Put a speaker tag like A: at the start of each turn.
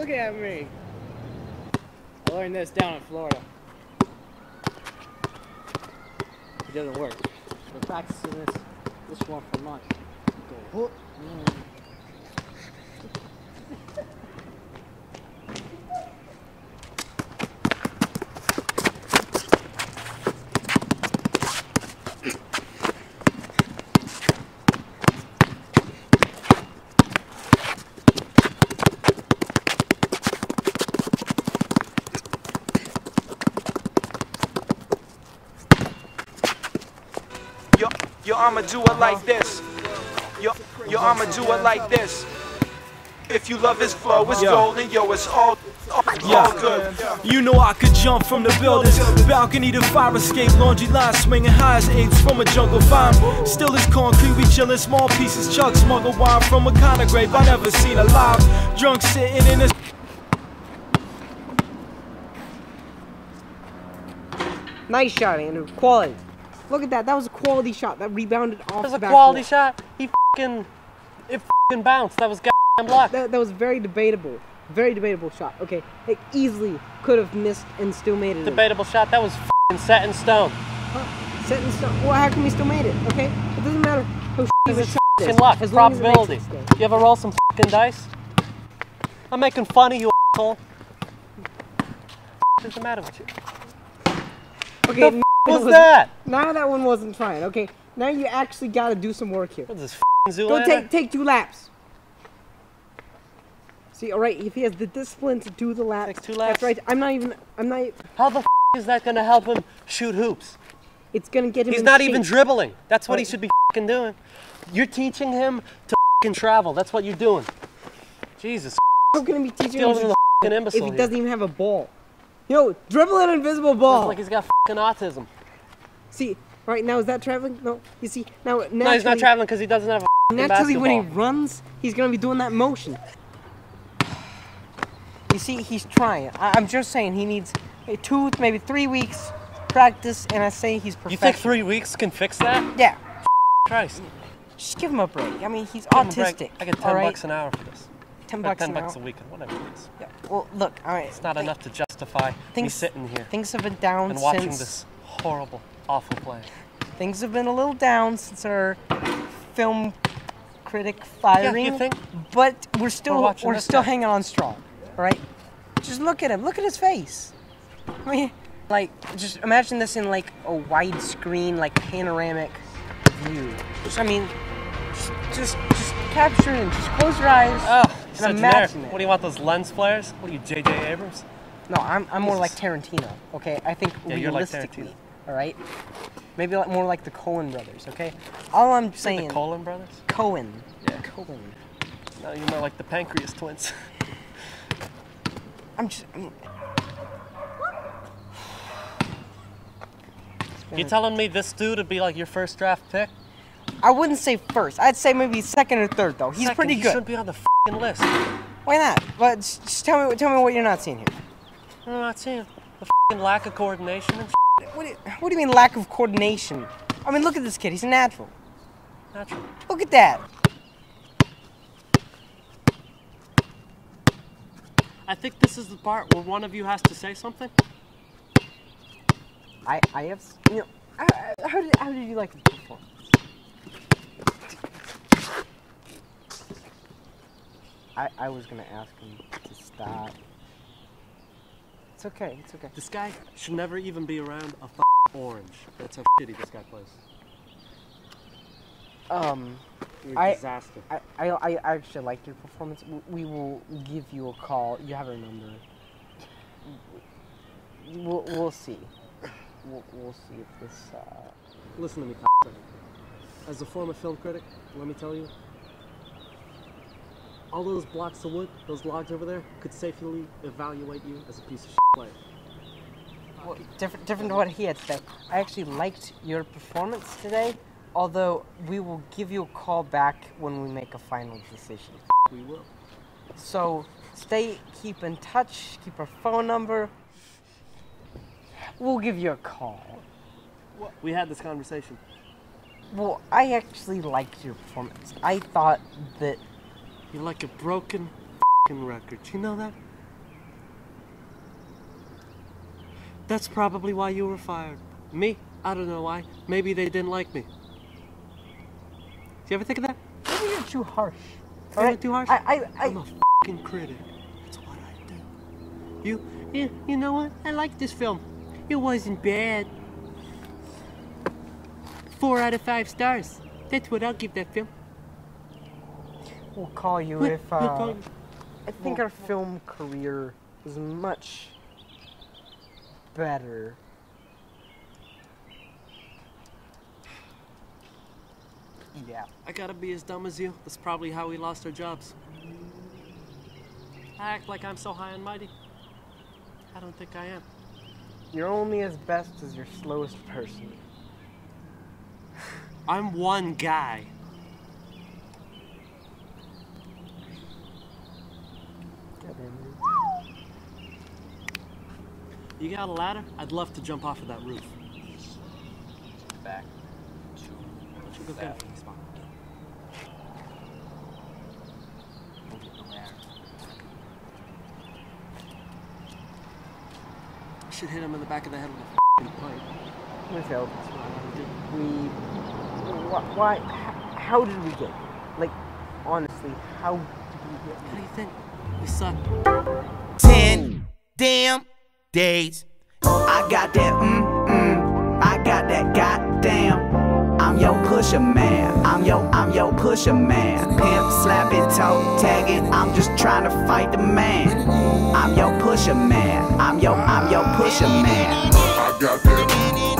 A: Look at me. I learned this down in Florida. It doesn't work. We're practicing this this one for months. Mm. Go, whoop. Mm.
B: Yo, yo, I'ma do it like this. Yo, yo, I'ma do it like this. If you love his flow, it's
C: Yo.
B: golden, yo, it's all, all, all good.
C: You know I could jump from the buildings, balcony to fire escape, laundry line swinging high as apes from a jungle vine. Still as concrete, we chillin' small pieces, chuck smuggle wine from a kind of grave I never seen alive. Drunk sitting in a
D: Nice shot, Andrew. Quality. Look at that. That was a quality shot. That rebounded off
E: That was a quality
D: wall.
E: shot. He fucking it fucking bounced. That was goddamn blocked.
D: That, that was very debatable. Very debatable shot. Okay, it easily could have missed and still made it. in.
E: Debatable shot. That was fucking set in stone.
D: Huh? Set in stone. Well, how come we still made it? Okay, it doesn't matter how shitty the
E: It's
D: shot is.
E: fucking luck.
D: As long as it makes
E: Probability.
D: it.
E: You ever roll some fucking dice? I'm making fun of you, asshole. What's the matter with you?
D: Okay,
E: The What's
D: was-
E: that?
D: Now that one wasn't trying. Okay, now you actually got to do some work here.
E: What's this
D: Go take take two laps. See, all right, if he has the discipline to do the laps,
E: two
D: That's
E: laps.
D: right. I'm not even. I'm not.
E: How the f- is that gonna help him shoot hoops?
D: It's gonna get him.
E: He's not
D: shape.
E: even dribbling. That's what he should be doing. You're teaching him to travel. That's what you're doing. Jesus,
D: How can he be teaching him to if he
E: here.
D: doesn't even have a ball? Yo, dribble an invisible ball.
E: It's like he's got autism.
D: See, right now is that traveling? No. You see, now naturally,
E: No, he's not traveling because he doesn't have a fucking
D: Naturally, when he runs, he's gonna be doing that motion. You see, he's trying. I- I'm just saying he needs two, maybe three weeks practice, and I say he's perfect.
E: You think three weeks can fix that?
D: Yeah.
E: Christ.
D: Just give him a break. I mean, he's
E: Give him a break.
D: autistic.
E: I get ten
D: all right?
E: bucks an hour for this.
D: Ten
E: Or
D: bucks
E: ten
D: an
E: bucks
D: hour.
E: a week, whatever it is.
D: Yeah. Well, look. All right.
E: It's not enough to justify me
D: things-
E: sitting here
D: Things have been down
E: and watching
D: since.
E: this horrible, awful play.
D: Things have been a little down since our film critic firing.
E: think?
D: But we're still
E: We're
D: we're, still hanging on strong. All right. Just look at him. Look at his face. I mean, like, just imagine this in like a widescreen, like panoramic view. Just, I mean, just just just capture it. Just close your eyes.
E: Oh,
D: and imagine it.
E: What do you want, those lens flares? What are you, J.J. Abrams?
D: No, I'm, I'm more like Tarantino. Okay, I think
E: Yeah, you're like
D: realistically.
E: Tarantino.
D: All right. Maybe like, more like the Coen brothers. Okay. All I'm saying.
E: The Colan brothers?
D: Coen.
E: Yeah.
D: Coen.
E: No, you're more like the Pancreas twins.
D: I'm just. I mean,
E: you telling me this dude would be like your first draft pick?
D: I wouldn't say first. I'd say maybe second or third though. He's
E: Second,
D: pretty
E: he
D: good.
E: should be on the fing list.
D: Why not? But just, tell me, tell me what you're not seeing here.
E: I'm not seeing the fing lack of coordination and
D: What do, you, what do you mean lack of coordination? I mean, look at this kid. He's a natural.
E: natural.
D: Look at that.
E: I think this is the part where one of you has to say something.
D: I, I have, you know, I- I- how did, how did you like the performance? I, I was gonna ask him to stop. It's okay. It's okay.
E: This guy should never even be around a f- orange. That's how shitty this guy plays.
D: Um,
E: You're
D: I-
E: disaster.
D: I, I, I actually liked your performance. We will give you a call. You have our number. We'll, we'll see. We'll, we'll see if this. Uh,
E: Listen to me. As a former film critic, let me tell you, all those blocks of wood, those logs over there, could safely evaluate you as a piece of shit player.
D: well, different, different to what he had said. I actually liked your performance today. Although we will give you a call back when we make a final decision.
E: We will.
D: So stay, keep in touch, keep our phone number. We'll give you a call.
E: We had this conversation.
D: Well, I actually liked your performance. I thought that
E: you're like a broken record. You know that? That's probably why you were fired. Me? I don't know why. Maybe they didn't like me. Do you ever think of that?
D: Maybe you're too harsh. All right,
E: too harsh.
D: I, I, I...
E: am a fucking critic. That's what I do. You, you, you know what? I like this film. It wasn't bad. Four out of five stars. That's what I'll give that film
D: will call you if uh. I think our film career is much better. Yeah.
E: I gotta be as dumb as you. That's probably how we lost our jobs. I act like I'm so high and mighty. I don't think I am.
D: You're only as best as your slowest person.
E: I'm one guy.
D: Goddamn.
E: You got a ladder? I'd love to jump off of that roof.
A: Back.
E: Why don't you go get it? Spot.
A: We'll the ladder.
E: I should hit him in the back of the head with a f***ing pipe.
D: We failed. We. Why? why how, how did we get? here? Like, honestly, how did we get?
E: What
D: here?
E: do you think? We suck.
F: Ten damn days. I got that mm mm. I got that goddamn. I'm your pusher man. I'm your I'm your pusher man. Pimp slapping, toe tagging. I'm just trying to fight the man. I'm your pusher man. I'm your I'm your pusher man.
G: I got that.